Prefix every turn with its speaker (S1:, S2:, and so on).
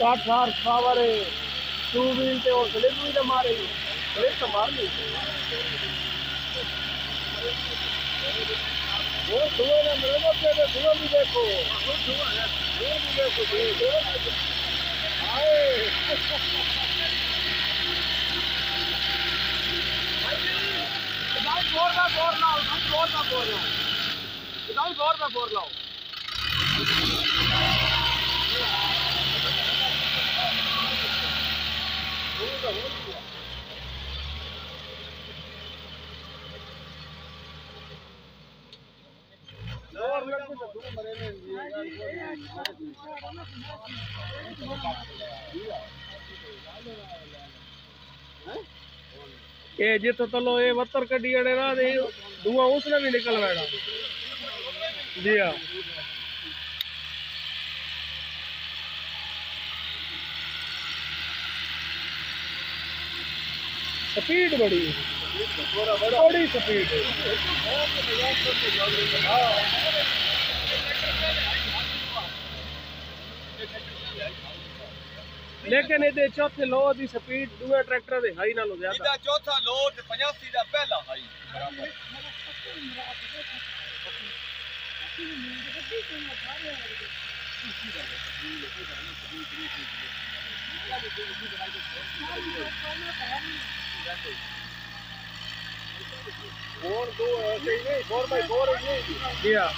S1: साठ power two wheel ते और स्लिप भी तो मारे स्लिप तो मार ली
S2: वो
S1: सुबह ने मेरे को कहते सुबह भी देखो
S2: सुबह भी देखो आए फ्लोर पे फोर लाओ डाउन फ्लोर पे फोर लाओ। डाउन फ्लोर पे फोर लाओ। तो हैं?
S1: ये जित तलो ये वत्तर कड़ी अड़े ना दे धुआं उसने भी निकल बैठा
S2: जी हाँ
S1: स्पीड बड़ी थोड़ी स्पीड
S2: हाँ
S1: ਲੇਕਿਨ ਇਹਦੇ ਚੌਥੇ ਲੋਹ ਦੀ ਸਪੀਡ ਦੂਏ ਟਰੈਕਟਰ ਦੇ ਹਾਈ ਨਾਲੋਂ ਜ਼ਿਆਦਾ ਇਹਦਾ
S2: ਚੌਥਾ ਲੋਹ 85 ਦਾ ਪਹਿਲਾ ਹਾਈ ਬਰਾਬਰ। ਹੋਰ ਦੋ ਸਹੀ ਨਹੀਂ 4 ਬਾਈ 4 ਹੀ ਨਹੀਂ
S3: ਗਿਆ